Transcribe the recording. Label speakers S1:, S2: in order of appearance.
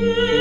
S1: Música